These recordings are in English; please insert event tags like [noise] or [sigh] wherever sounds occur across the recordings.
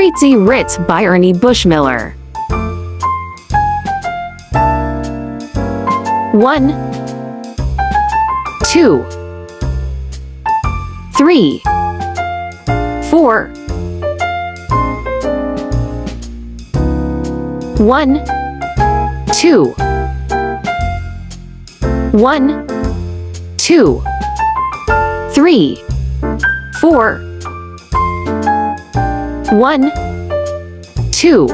Fritzi Ritz by Ernie Bushmiller. One, two, three, four, one, two, one, two, three, four, one, two.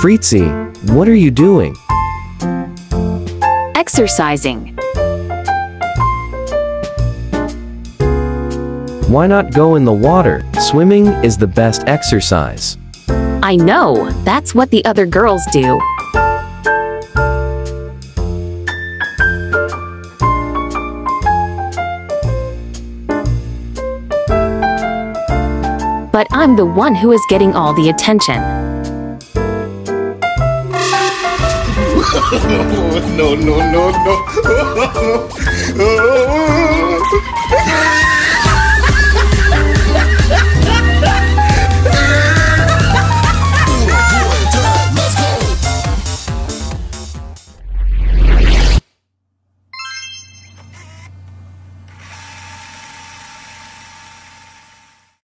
Fritzi, what are you doing? Exercising. Why not go in the water? Swimming is the best exercise. I know, that's what the other girls do. But I'm the one who is getting all the attention. [laughs] no, no, no, no. [laughs]